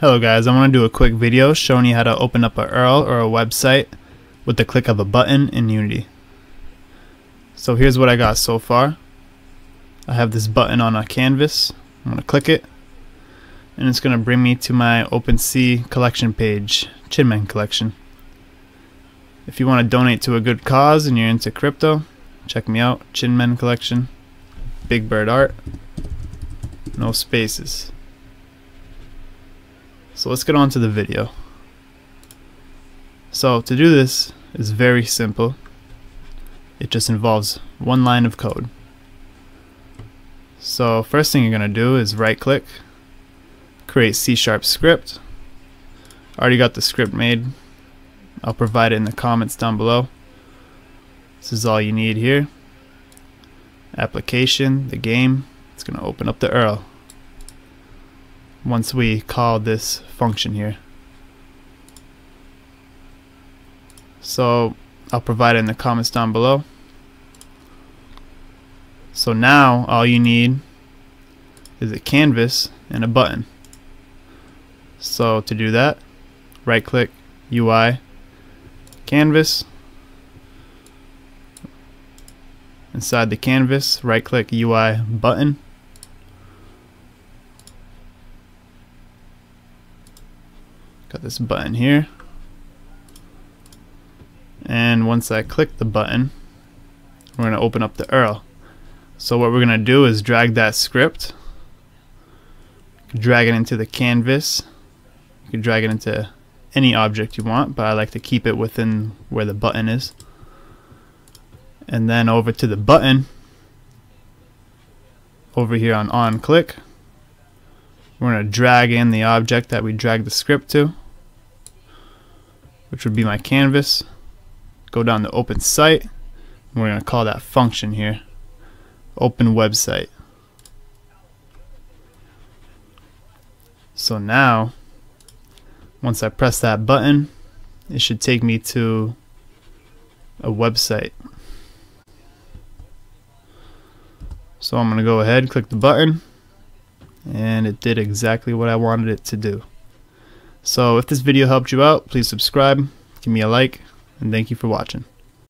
Hello guys, I want to do a quick video showing you how to open up a URL or a website with the click of a button in Unity. So here's what I got so far. I have this button on a canvas. I'm going to click it and it's going to bring me to my OpenSea collection page, Chinmen collection. If you want to donate to a good cause and you're into crypto, check me out, Chinmen collection, Big Bird art, no spaces. So let's get on to the video. So to do this is very simple. It just involves one line of code. So first thing you're going to do is right click, create C sharp script. Already got the script made. I'll provide it in the comments down below. This is all you need here. Application, the game. It's going to open up the URL once we call this function here. So I'll provide it in the comments down below. So now all you need is a canvas and a button. So to do that, right click UI canvas. Inside the canvas, right click UI button. Got this button here. And once I click the button, we're going to open up the URL. So what we're going to do is drag that script, drag it into the canvas. You can drag it into any object you want, but I like to keep it within where the button is. And then over to the button, over here on on click, we're going to drag in the object that we dragged the script to which would be my canvas. Go down to open site. We're going to call that function here. Open website. So now, once I press that button, it should take me to a website. So I'm going to go ahead, click the button, and it did exactly what I wanted it to do. So if this video helped you out, please subscribe, give me a like, and thank you for watching.